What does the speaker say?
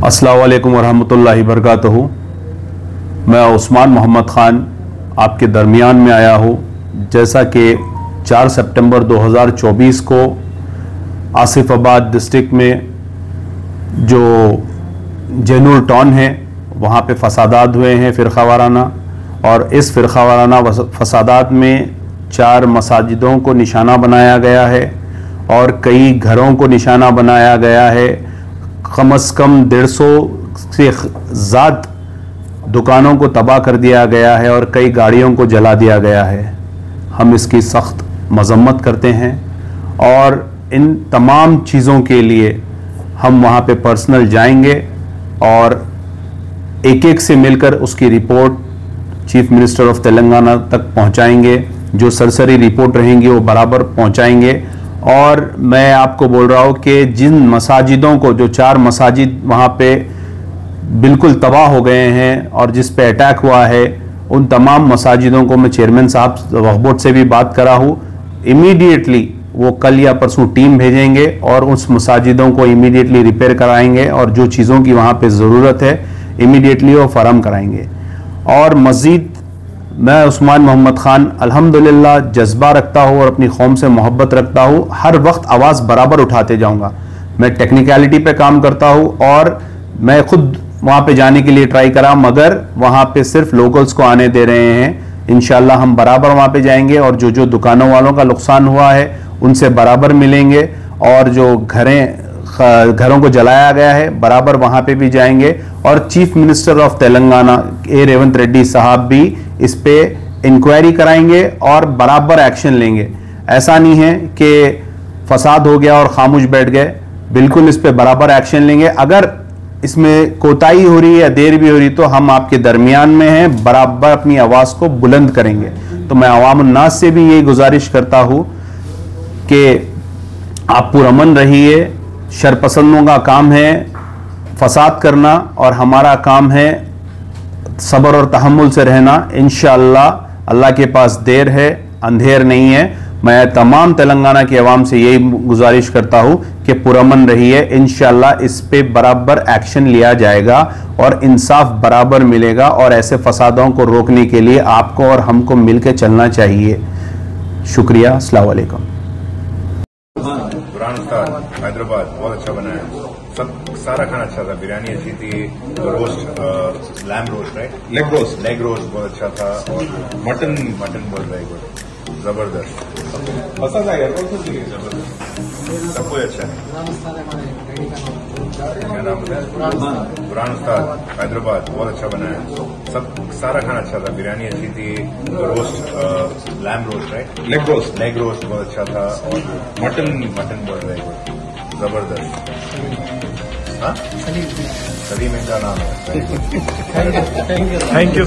अस्सलाम वरहमतुल्लाहि वरकatuhu मैं उस्मान मोहम्मद ख़ान आपके दरमियान में आया हूँ। जैसा कि 4 सितंबर 2024 को आसिफाबाद डिस्ट्रिक्ट में जो जेनूर टाउन है, वहाँ पे फसादात हुए हैं फ़िरका वाराना और इस फ़िरका वाराना फसादात में चार मसाजिदों को निशाना बनाया गया है और कई घरों को निशाना बनाया गया है। कम अज़ कम डेढ़ सौ से ज़्यादा दुकानों को तबाह कर दिया गया है और कई गाड़ियों को जला दिया गया है। हम इसकी सख्त मजम्मत करते हैं और इन तमाम चीज़ों के लिए हम वहाँ पे पर्सनल जाएँगे और एक एक से मिलकर उसकी report chief minister of Telangana तक पहुँचाएँगे। जो सरसरी रिपोर्ट रहेंगी वो बराबर पहुँचाएँगे। और मैं आपको बोल रहा हूँ कि जिन मसाजिदों को, जो चार मसाजिद वहाँ पे बिल्कुल तबाह हो गए हैं और जिस पे अटैक हुआ है, उन तमाम मसाजिदों को मैं चेयरमैन साहब वहबोट से भी बात करा हूँ। इमीडिएटली वो कल या परसों टीम भेजेंगे और उस मसाजिदों को इमीडिएटली रिपेयर कराएँगे और जो चीज़ों की वहाँ पे ज़रूरत है इमीडिएटली वो फराम कराएँगे। और मज़ीद मैं उस्मान मोहम्मद ख़ान, अल्हम्दुलिल्लाह, जज्बा रखता हूँ और अपनी कौम से मोहब्बत रखता हूँ। हर वक्त आवाज़ बराबर उठाते जाऊँगा। मैं टेक्निकलिटी पे काम करता हूँ और मैं खुद वहाँ पे जाने के लिए ट्राई करा, मगर वहाँ पे सिर्फ़ लोकल्स को आने दे रहे हैं। इन हम बराबर वहाँ पर जाएँगे और जो जो दुकानों वालों का नुकसान हुआ है, उनसे बराबर मिलेंगे और जो घरें घरों को जलाया गया है, बराबर वहाँ पे भी जाएँगे। और चीफ मिनिस्टर ऑफ़ तेलंगाना, ए, रेवंत रेड्डी साहब भी इस पे इंक्वायरी कराएँगे और बराबर एक्शन लेंगे। ऐसा नहीं है कि फसाद हो गया और खामोश बैठ गए। बिल्कुल इस पे बराबर एक्शन लेंगे। अगर इसमें कोताही हो रही है या देर भी हो रही तो हम आपके दरमियान में हैं, बराबर अपनी आवाज़ को बुलंद करेंगे। तो मैं अवामनास से भी यही गुजारिश करता हूँ कि आप पुरमन रहिए शरपसंदों का काम है फसाद करना और हमारा काम है सब्र और तहमुल से रहना। इन अल्लाह के पास देर है, अंधेर नहीं है। मैं तमाम तेलंगाना की आवाम से यही गुजारिश करता हूँ कि पुरमन रही है इन इस पे बराबर एक्शन लिया जाएगा और इंसाफ बराबर मिलेगा और ऐसे फसादों को रोकने के लिए आपको और हमको मिलकर चलना चाहिए। शुक्रिया अलैक्म हैदराबाद बहुत अच्छा बनाया सब सारा खाना अच्छा था। बिरयानी अच्छी थी roast lamb roast right leg roast leg roast बहुत अच्छा था और मटन मटन बहुत वेरी गुड ज़बरदस्त पसंद आएगा कौन सा ज़बरदस्त सब कुछ अच्छा है। क्या नाम है पुरान उस्ताद हैदराबाद बहुत अच्छा बना है। सब सारा खाना अच्छा था। बिरयानी अच्छी थी roast lamb roast right leg roast leg roast बहुत अच्छा था और मटन मटन बहुत रहे ज़बरदस्त। सभी सलीम इनका नाम है। Thank you